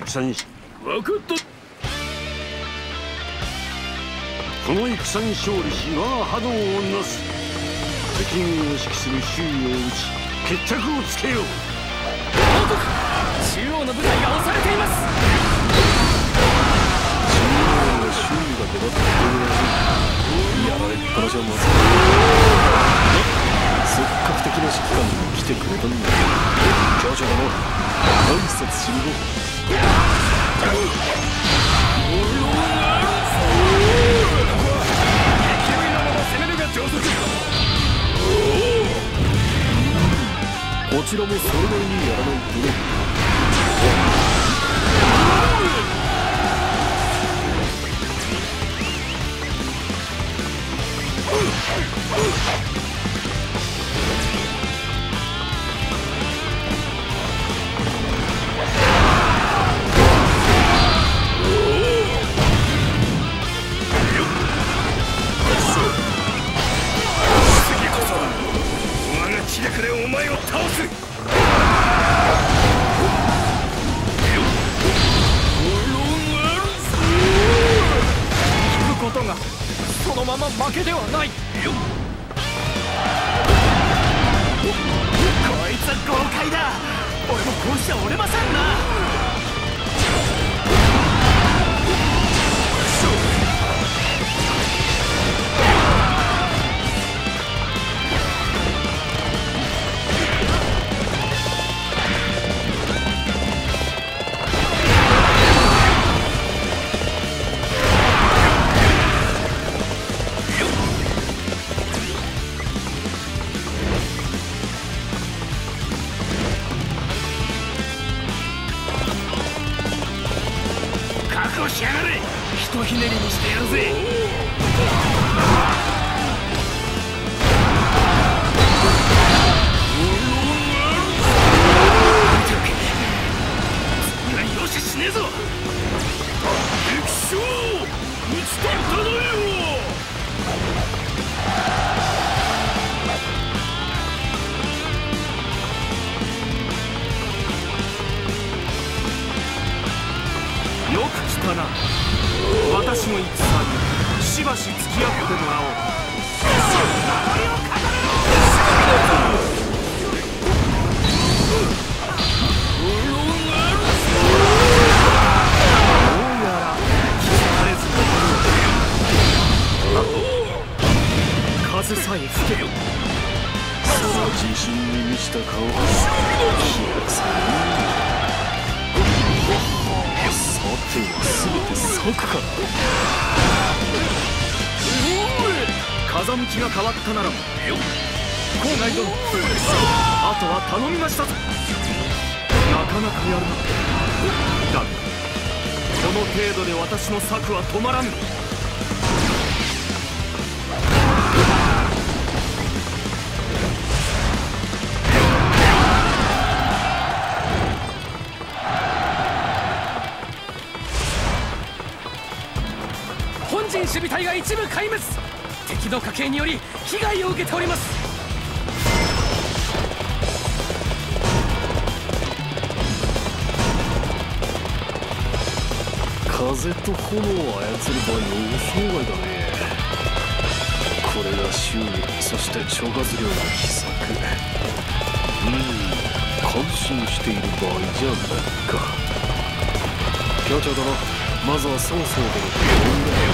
の戦に分かった。この戦に勝利し我が波動をなす。敵軍を指揮する周囲を打ち決着をつけよう。王国中央の部隊が押されています。中央の周囲が出張ってやられっぱなじゃまずいせっかく敵の指揮官が来てくれたんだ。教授殿挨拶しにここちらもそれなりにやらないとね次こいつは豪快だ。俺もこうしちゃ折れませんな。ひとひねりにしてやるぜ。風向きが変わったならば郊外殿あとは頼みましたぞ。なかなかやるな。だがこの程度で私の策は止まらぬ。本陣守備隊が一部壊滅。敵の家系により被害を受けております。風と炎を操る場合の大障害だね。これが周囲そして諸葛亮の秘策。うん感心している場合じゃないか。教長殿まずは曹操殿と呼んだよ。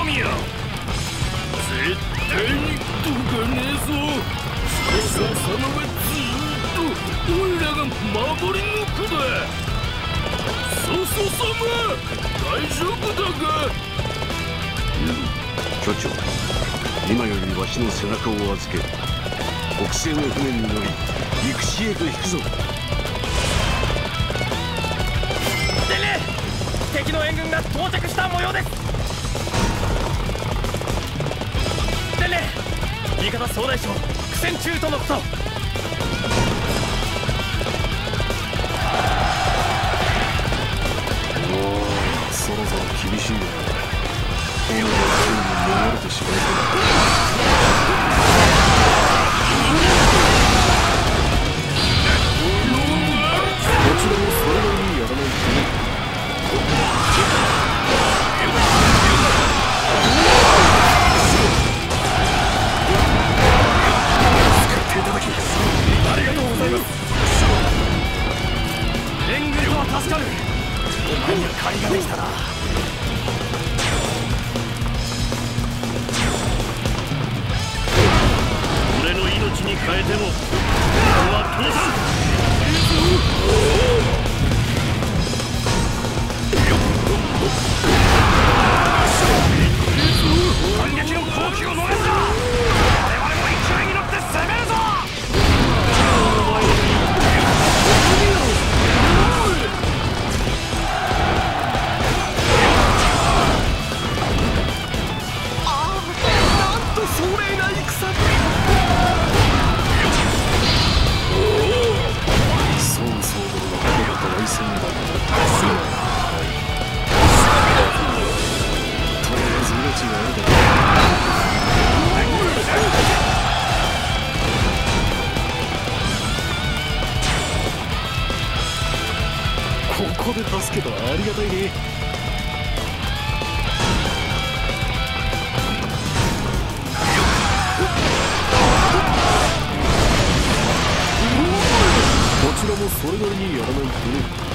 操の首のみや絶対にどかねえぞ曹操様はずーっと俺らが守り抜くだ曹操様大丈夫だが。巨長今よりわしの背中を預け。北西の船に乗り陸地へと引くぞ。敵の援軍が到着した模様です味方総大将苦戦中とのことそろそろ厳しいよ。今は誰に逃れてしまいそうだ。助けたありがたいね。こちらもそれなりにやらないとね。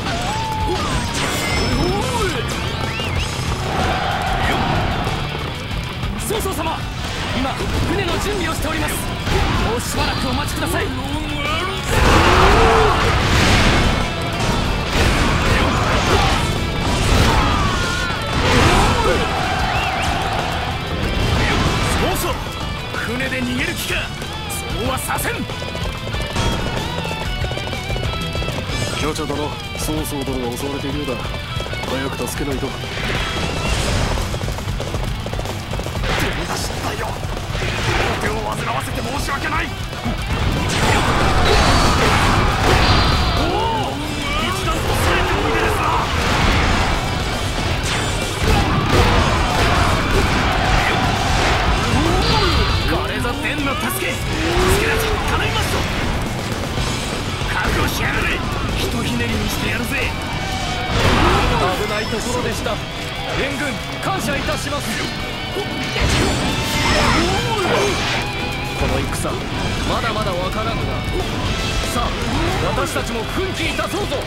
曹操様今船の準備をしておりますもうしばらくお待ちください逃げる気か？そうはさせん。教長殿曹操殿が襲われているようだ。早く助けないと。出だしたよ。手を煩わせて申し訳ないないところでした。援軍感謝いたします。この戦まだまだわからぬが。さあ私たちも奮起いたそうぞ。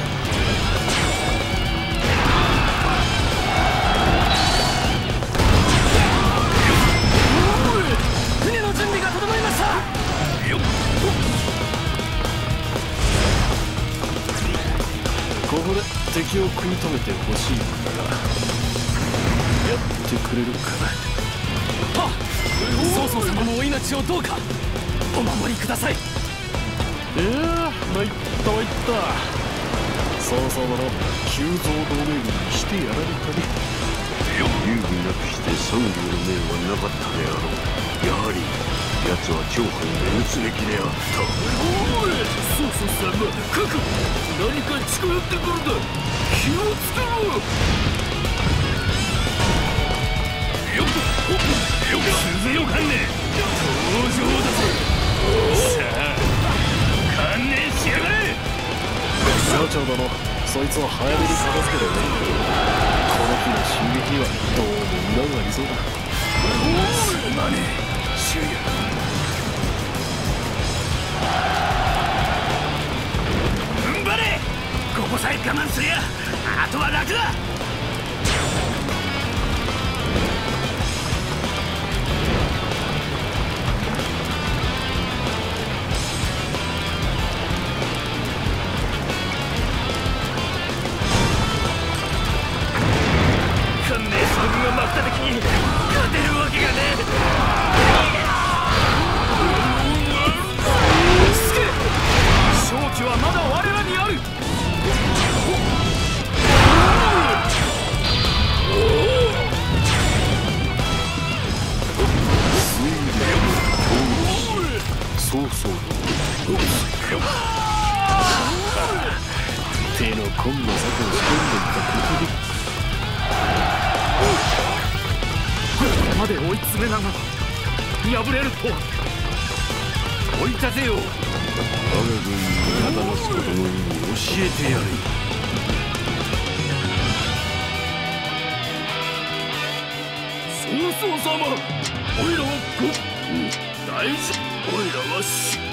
を食い止めてほしい。のだがやってくれるかな。はっ。曹操様のお命をどうか。お守りください。いやー参った参った。曹操殿急増同盟軍にしてやられたね。劉備なくして孫劉の命はなかったであろう。やはり奴は長藩で撃つべきであった。おい曹操様覚悟何か近寄ってくるだ気をつけろよっほっよっ鈴の観念登場だぞさあ観念しやがれ社長殿そいつを早めに片付けてねこの日の襲撃にはどうも裏がありそうだすまがら破れるとは。追い立てよう。我が軍にただなすことの意味を教えてやれ。曹操様おいらはご大丈夫おいらはし